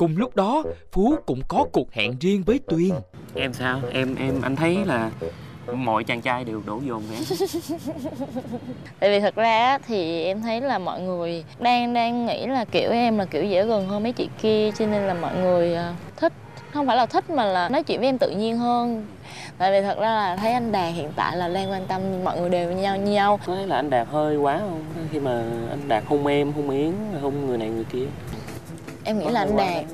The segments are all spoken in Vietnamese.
Cùng lúc đó, Phú cũng có cuộc hẹn riêng với Tuyên. Em sao? Em em anh thấy là mọi chàng trai đều đổ dồn về em. Tại vì thật ra á, thì em thấy là mọi người đang đang nghĩ là kiểu em là kiểu dễ gần hơn mấy chị kia cho nên là mọi người à, thích không phải là thích mà là nói chuyện với em tự nhiên hơn tại vì thật ra là thấy anh Đạt hiện tại là đang quan tâm mọi người đều như nhau như nhau Có thấy là anh Đạt hơi quá không? Khi mà anh Đạt hung em, hung Yến, hung người này người kia. Em nghĩ là anh Đạt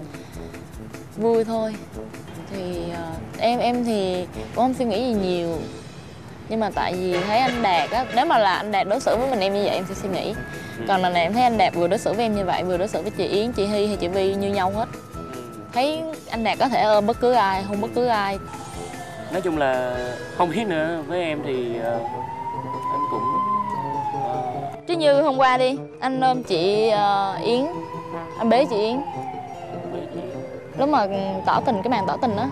vui thôi. Thì ờ, em em thì cũng không suy nghĩ gì nhiều. Nhưng mà tại vì thấy anh Đạt á nếu mà là anh Đạt đối xử với mình em như vậy em sẽ suy nghĩ. Còn lần này em thấy anh Đạt vừa đối xử với em như vậy vừa đối xử với chị Yến chị Hy hay chị Vi như nhau hết. Ừ. thấy anh Đạt có thể ôm bất cứ ai hôn bất cứ ai. Nói chung là không biết nữa. Với em thì ờ, anh cũng ờ, chứ như hôm qua đi anh ôm chị ờ, Yến anh bế chị Yến. Lúc mà tỏ tình cái màn tỏ tình á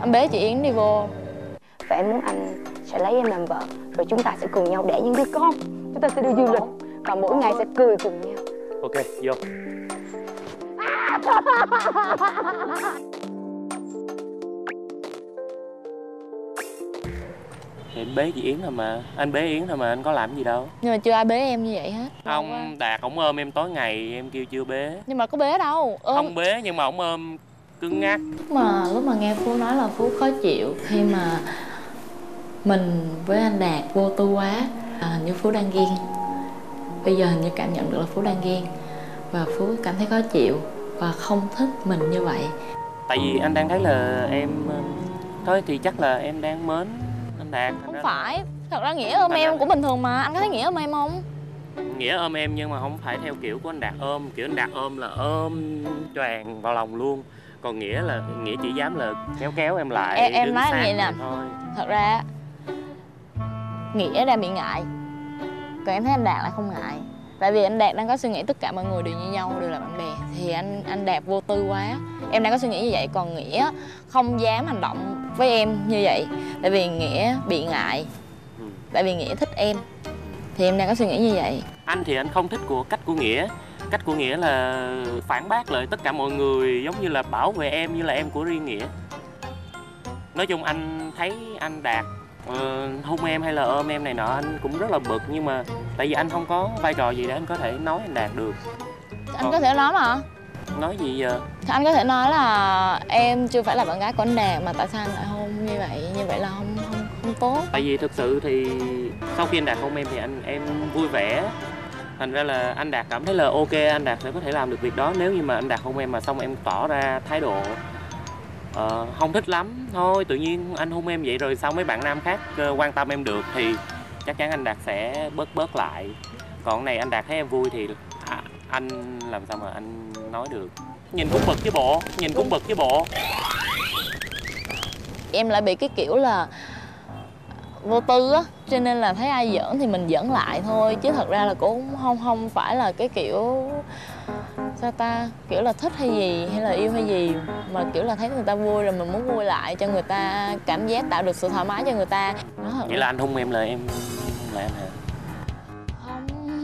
anh bế chị Yến đi vô. Và em muốn anh sẽ lấy em làm vợ rồi chúng ta sẽ cùng nhau đẻ những đứa con. Chúng ta sẽ đi du lịch và mỗi ngày sẽ cười cùng nhau. Ok, vô. Thì anh bế chị Yến thôi mà. Anh bế Yến thôi mà anh có làm gì đâu. Nhưng mà chưa ai bế em như vậy hết. Ông Đạt ổng ôm em tối ngày em kêu chưa bế nhưng mà có bế đâu. Ôm Không bế nhưng mà ổng ôm cứng ngắc. Lúc mà lúc mà nghe phú nói là phú khó chịu khi mà mình với anh đạt vô tư quá à, hình như phú đang ghen. Bây giờ hình như cảm nhận được là phú đang ghen và phú cảm thấy khó chịu và không thích mình như vậy. Tại vì anh đang thấy là em Thôi thì chắc là em đang mến anh Đạt không là- phải. Thật ra nghĩa ôm em cũng bình thường mà. Anh có thấy nghĩa ôm em không? Nghĩa ôm em nhưng mà không phải theo kiểu của anh Đạt ôm. Kiểu anh Đạt ôm là ôm choàng vào lòng luôn. Còn Nghĩa là Nghĩa chỉ dám là kéo kéo em lại Em- em nói sát vậy nè. thôi. Thật ra nghĩa đang bị ngại. Còn em thấy anh đạt lại không ngại. Tại vì anh đạt đang có suy nghĩ tất cả mọi người đều như nhau đều là bạn bè. Thì anh anh đạt vô tư quá. Em đang có suy nghĩ như vậy còn nghĩa không dám hành động với em như vậy. Tại vì nghĩa bị ngại. Ừ. tại vì nghĩa thích em. Thì em đang có suy nghĩ như vậy. Anh thì anh không thích của cách của Nghĩa. Cách của Nghĩa là phản bác lại tất cả mọi người Giống như là bảo vệ em như là em của riêng Nghĩa. Nói chung anh thấy anh Đạt ờ, hôn em hay là ôm em này nọ anh cũng rất là bực. Nhưng mà tại vì anh không có vai trò gì để anh có thể nói anh Đạt được. Anh Ờ. có thể nói mà Nói gì giờ? Thì anh có thể nói là em chưa phải là bạn gái của anh đạt mà tại sao anh lại hôn như vậy như vậy là không không không tốt. Tại vì thực sự thì sau khi anh Đạt hôn em thì anh em vui vẻ. Thành ra là anh Đạt cảm thấy là ok anh Đạt sẽ có thể làm được việc đó. Nếu như mà anh Đạt hôn em mà xong em tỏ ra thái độ ờ, không thích lắm. Thôi tự nhiên anh hôn em vậy rồi sao mấy bạn nam khác ờ, quan tâm em được Thì chắc chắn anh Đạt sẽ bớt bớt lại. Còn này anh Đạt thấy em vui thì anh làm sao mà anh nói được? Nhìn cũng bực chứ bộ, nhìn cũng bực chứ bộ. Em lại bị cái kiểu là vô tư á cho nên là thấy ai giỡn thì mình giỡn lại thôi chứ thật ra là cũng không không phải là cái kiểu sao ta kiểu là thích hay gì hay là yêu hay gì mà kiểu là thấy người ta vui rồi mình muốn vui lại cho người ta cảm giác tạo được sự thoải mái cho người ta. Thật Vậy là anh hôn em là em là em hả?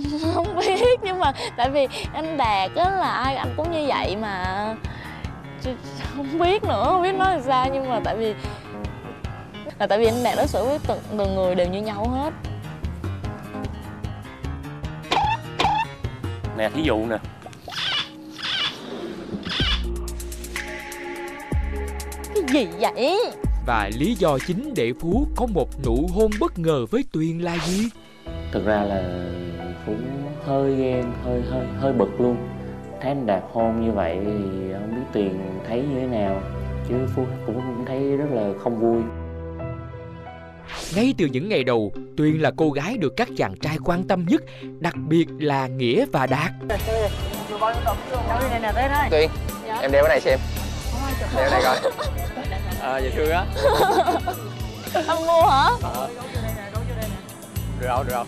không biết nhưng mà tại vì anh đạt á là ai anh cũng như vậy mà. Chứ không biết nữa không biết nói làm sao nhưng mà tại vì là tại vì anh đạt đối xử với từng, từng người đều như nhau hết. Nè thí dụ nè. Cái gì vậy? Và lý do chính để Phú có một nụ hôn bất ngờ với Tuyền là gì? Thực ra là Phú hơi ghen, hơi hơi hơi bực luôn. Thấy anh Đạt hôn như vậy thì không biết Tuyền thấy như thế nào Chứ Phú cũng thấy rất là không vui. Ngay từ những ngày đầu, Tuyền là cô gái được các chàng trai quan tâm nhất, đặc biệt là Nghĩa và Đạt. Tuyên, em đeo cái này xem. Đeo cái này coi. Ờ, dễ thương á. Anh mua hả? Được rồi, được rồi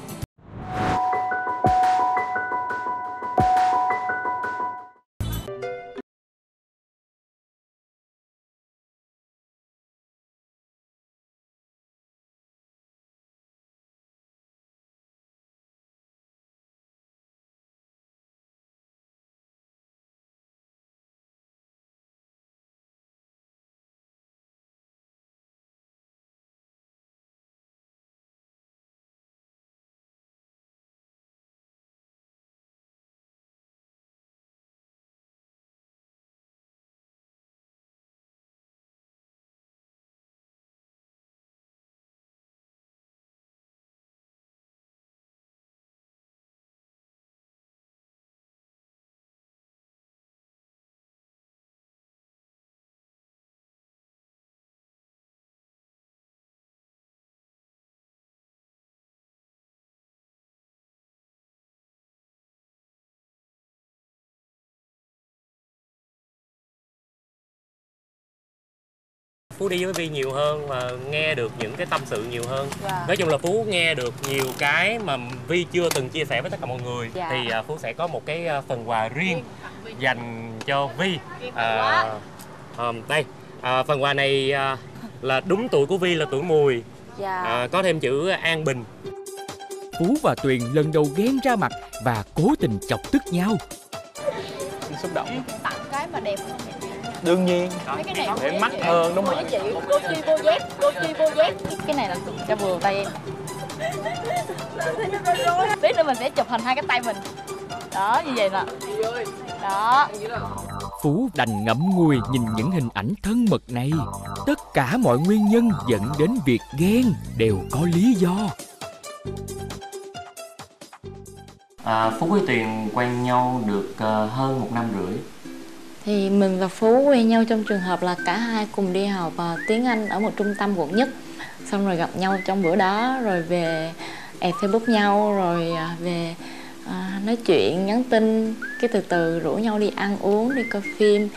phú đi với vi nhiều hơn và nghe được những cái tâm sự nhiều hơn Dạ. nói chung là phú nghe được nhiều cái mà vi chưa từng chia sẻ với tất cả mọi người Dạ. thì à, phú sẽ có một cái à, phần quà riêng dành cho vi quá. à, đây à, phần quà này à, là đúng tuổi của vi là tuổi mùi Dạ. à, có thêm chữ an bình Phú và Tuyền lần đầu ghen ra mặt và cố tình chọc tức nhau. xúc động tặng cái mà đẹp hơn đương nhiên. Mấy cái này để mắt hơn đúng không chị. Gucci vô dép Gucci vô dép. Cái này là cho vừa tay em. Tí nữa mình sẽ chụp hình hai cái tay mình. Đó như vậy nè. Đó. Phú đành ngậm ngùi nhìn những hình ảnh thân mật này. Tất cả mọi nguyên nhân dẫn đến việc ghen đều có lý do. à, phú với tuyền quen nhau được à, hơn một năm rưỡi thì mình và Phú quen nhau trong trường hợp là cả hai cùng đi học à, tiếng Anh ở một trung tâm quận nhất. Xong rồi gặp nhau trong bữa đó rồi về add Facebook nhau rồi à, về à, nói chuyện nhắn tin. Cái từ từ rủ nhau đi ăn uống đi coi phim.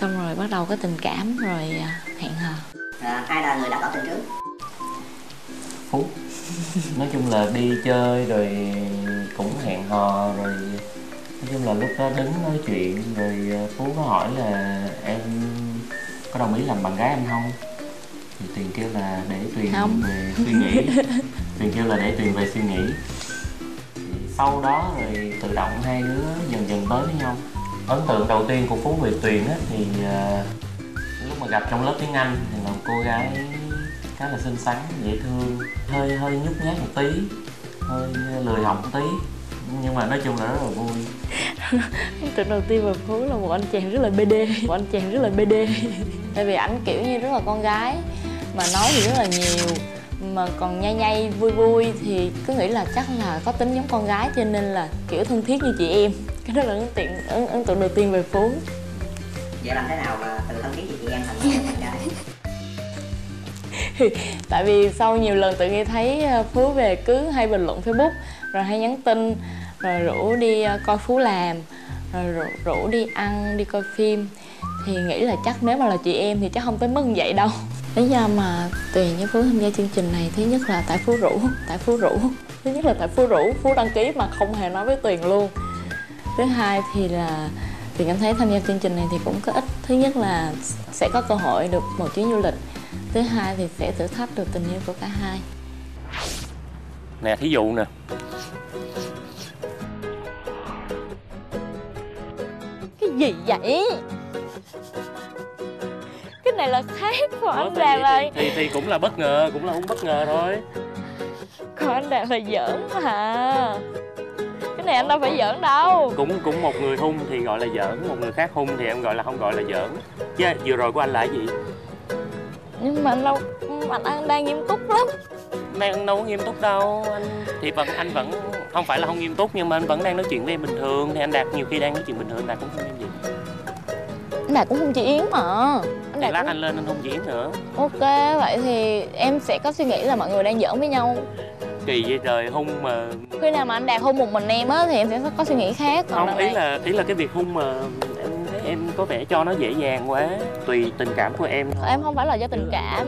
Xong rồi bắt đầu có tình cảm rồi à, hẹn hò. À, ai là người đã tỏ tình trước? Phú. Nói chung là đi chơi rồi cũng hẹn hò rồi chung là lúc đó đứng nói chuyện rồi ờ, phú có hỏi là em có đồng ý làm bạn gái anh không? Thì tuyền kêu là để tuyền Không. về suy nghĩ. Tuyền kêu là để tuyền về suy nghĩ. Thì sau đó rồi tự động hai đứa dần dần tới với nhau. Ấn tượng đầu tiên của phú về tuyền á thì ờ, lúc mà gặp trong lớp tiếng anh thì là một cô gái khá là xinh xắn dễ thương hơi hơi nhút nhát một tí hơi lười học một tí nhưng mà nói chung là rất là vui. Ấn tượng đầu tiên về Phú là một anh chàng rất là BD một anh chàng rất là BD tại vì ảnh kiểu như rất là con gái mà nói thì rất là nhiều mà còn nhai nhai vui vui thì cứ nghĩ là chắc là có tính giống con gái cho nên là kiểu thân thiết như chị em. Cái đó là ấn tượng ấn, ấn tượng đầu tiên về Phú. Vậy làm thế nào mà từ thân thiết với chị em thành gái? Tại vì sau nhiều lần tự nhiên thấy ờ, Phú về cứ hay bình luận Facebook rồi hay nhắn tin rồi rủ đi ờ, coi Phú làm. Rồi rủ, rủ đi ăn đi coi phim. Thì nghĩ là chắc nếu mà là chị em thì chắc không tới mức như vậy đâu. Lý do mà tuyền với phú tham gia chương trình này thứ nhất là tại phú rủ tại phú rủ. Thứ nhất là tại phú rủ phú đăng ký mà không hề nói với tuyền luôn. Thứ hai thì là tuyền cảm thấy tham gia chương trình này thì cũng có ích. Thứ nhất là sẽ có cơ hội được một chuyến du lịch. Thứ hai thì sẽ thử thách được tình yêu của cả hai. Nè thí dụ nè gì vậy? Cái này là khác của Ủa, anh đạt là thì, thì, cũng là bất ngờ cũng là không bất ngờ thôi. Của anh đạt là giỡn mà cái này anh đâu phải giỡn đâu. cũng cũng một người hung thì gọi là giỡn một người khác hung thì em gọi là không gọi là giỡn. Chứ vừa rồi của anh là cái gì? Nhưng mà anh đâu anh, anh đang nghiêm túc lắm đang đâu có nghiêm túc đâu anh thì vẫn anh vẫn không phải là không nghiêm túc nhưng mà anh vẫn đang nói chuyện với em bình thường. Thì anh đạt nhiều khi đang nói chuyện bình thường đạt cũng không em gì. Anh đạt cũng không chỉ yến mà. Anh đạt lát cũng anh lên anh không diễn nữa. Ok vậy thì em sẽ có suy nghĩ là mọi người đang giỡn với nhau. Kỳ vậy trời hung mà. Khi nào mà anh đạt hôn một mình em á thì em sẽ có suy nghĩ khác. Còn không ý này là ý là cái việc hung mà em em có vẻ cho nó dễ dàng quá tùy tình cảm của em thôi. Em không phải là do tình cảm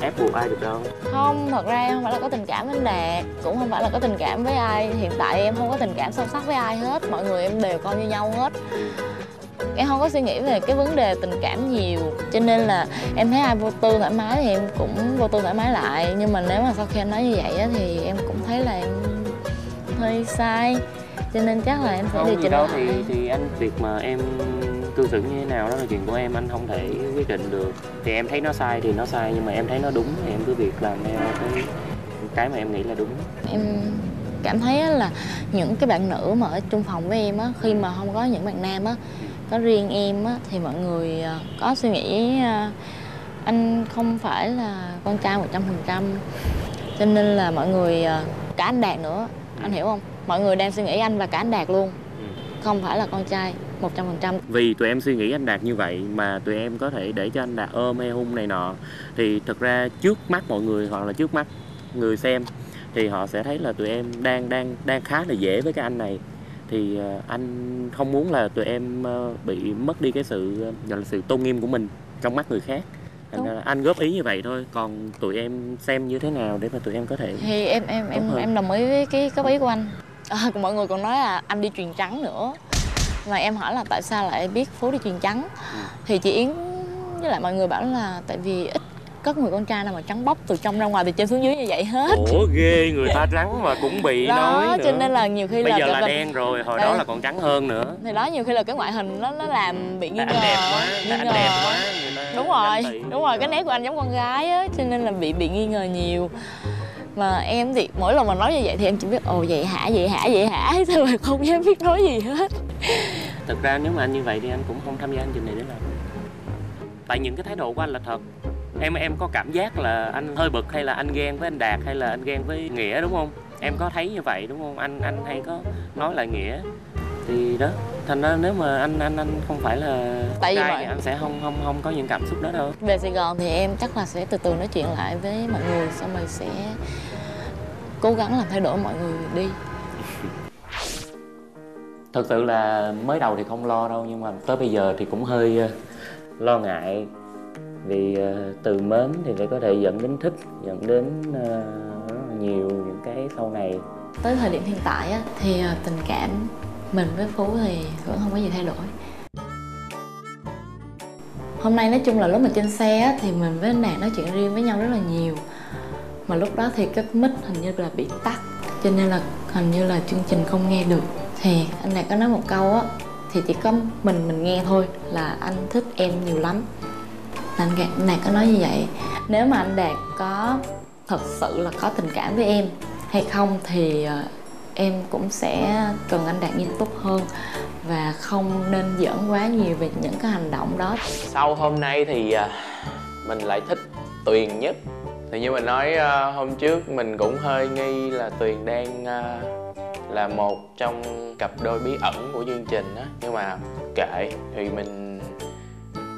ép buộc ai được đâu. Không thật ra em không phải là có tình cảm với anh đạt cũng không phải là có tình cảm với ai. Hiện tại em không có tình cảm sâu sắc với ai hết mọi người em đều coi như nhau hết. Em không có suy nghĩ về cái vấn đề tình cảm nhiều cho nên là em thấy ai vô tư thoải mái thì em cũng vô tư thoải mái lại. Nhưng mà nếu mà sau khi anh nói như vậy á, thì em cũng thấy là em hơi sai cho nên chắc là em sẽ điều không gì chỉnh đâu lại. thì thì anh việc mà em cư xử như thế nào đó là chuyện của em anh không thể quyết định được. Thì em thấy nó sai thì nó sai nhưng mà em thấy nó đúng thì em cứ việc làm theo cái cái mà em nghĩ là đúng. Em cảm thấy là những cái bạn nữ mà ở chung phòng với em á khi mà không có những bạn nam á có riêng em á thì mọi người ờ, có suy nghĩ ờ, anh không phải là con trai một trăm phần trăm. Cho nên là mọi người ờ, cả anh đạt nữa anh hiểu không? Mọi người đang suy nghĩ anh là cả anh đạt luôn Ừ. không phải là con trai một trăm phần trăm. Vì tụi em suy nghĩ anh đạt như vậy mà tụi em có thể để cho anh đạt ôm hay hung này nọ thì thực ra trước mắt mọi người hoặc là trước mắt người xem thì họ sẽ thấy là tụi em đang đang đang khá là dễ với cái anh này. Thì ờ, anh không muốn là tụi em ờ, bị mất đi cái sự gọi là sự tôn nghiêm của mình trong mắt người khác. Thành Đúng. ra là anh góp ý như vậy thôi còn tụi em xem như thế nào để mà tụi em có thể thì em em em hơn. em đồng ý với cái góp ý của anh. À, mọi người còn nói là anh đi truyền trắng nữa mà em hỏi là tại sao lại biết phú đi truyền trắng Ừ. thì chị yến với lại mọi người bảo là tại vì ít có người con trai nào mà trắng bóc từ trong ra ngoài từ trên xuống dưới như vậy hết. Ủa ghê người ta trắng mà cũng bị đó nói nữa. cho nên là nhiều khi bây là giờ là đen rồi hồi đó Ừ. là còn trắng hơn nữa. Thì đó nhiều khi là cái ngoại hình nó nó làm bị nghi ngờ đẹp quá nghi ngờ. đẹp quá đúng rồi đúng rồi cái nét của anh giống con gái á cho nên là bị bị nghi ngờ nhiều. Mà em thì mỗi lần mà nói như vậy thì em chỉ biết ồ vậy hả vậy hả vậy hả? Thôi là không dám biết nói gì hết thực ra nếu mà anh như vậy thì anh cũng không tham gia hành trình này để làm tại những cái thái độ của anh là thật. Em em có cảm giác là anh hơi bực hay là anh ghen với anh đạt hay là anh ghen với nghĩa đúng không? Em có thấy như vậy đúng không? Anh anh hay có nói lại nghĩa. Thì đó thành ra nếu mà anh anh anh không phải là Tại vì thì anh sẽ không không không có những cảm xúc đó đâu. Về sài gòn thì em chắc là sẽ từ từ nói chuyện lại với mọi người xong rồi sẽ cố gắng làm thay đổi mọi người đi thật sự là mới đầu thì không lo đâu nhưng mà tới bây giờ thì cũng hơi ờ, lo ngại. Vì ờ, từ mến thì lại có thể dẫn đến thích dẫn đến rất là nhiều những cái sau này. Tới thời điểm hiện tại á, thì tình cảm mình với phú thì vẫn không có gì thay đổi. Hôm nay nói chung là lúc mà trên xe á, thì mình với anh đạt nói chuyện riêng với nhau rất là nhiều. Mà lúc đó thì cái mic hình như là bị tắt cho nên là hình như là chương trình không nghe được thì anh đạt có nói một câu á thì chỉ có mình mình nghe thôi là anh thích em nhiều lắm. Anh Đạt, anh đạt có nói như vậy nếu mà anh đạt có thật sự là có tình cảm với em hay không thì ờ, em cũng sẽ cần anh đạt nghiêm túc hơn và không nên giỡn quá nhiều về những cái hành động đó. Sau hôm nay thì ờ, mình lại thích tuyền nhất. Thì như mình nói ờ, hôm trước mình cũng hơi nghi là tuyền đang là một trong cặp đôi bí ẩn của chương trình á. Nhưng mà kệ, thì mình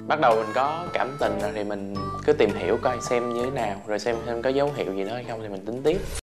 bắt đầu mình có cảm tình rồi thì mình cứ tìm hiểu coi xem như thế nào, rồi xem xem có dấu hiệu gì đó hay không thì mình tính tiếp.